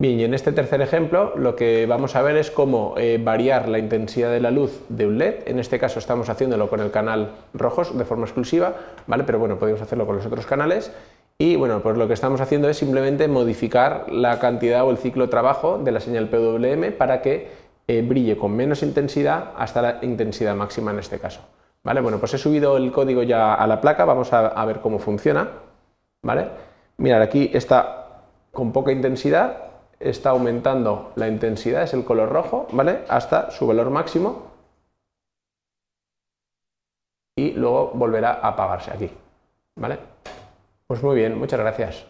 Bien, y en este tercer ejemplo lo que vamos a ver es cómo eh, variar la intensidad de la luz de un LED. En este caso estamos haciéndolo con el canal rojos de forma exclusiva, ¿vale? Pero bueno, podemos hacerlo con los otros canales. Y bueno, pues lo que estamos haciendo es simplemente modificar la cantidad o el ciclo de trabajo de la señal PWM para que eh, brille con menos intensidad hasta la intensidad máxima en este caso. ¿Vale? Bueno, pues he subido el código ya a la placa, vamos a, ver cómo funciona. ¿Vale? Mirad, aquí está con poca intensidad está aumentando la intensidad, es el color rojo, ¿vale? Hasta su valor máximo y luego volverá a apagarse aquí, ¿vale? Pues muy bien, muchas gracias.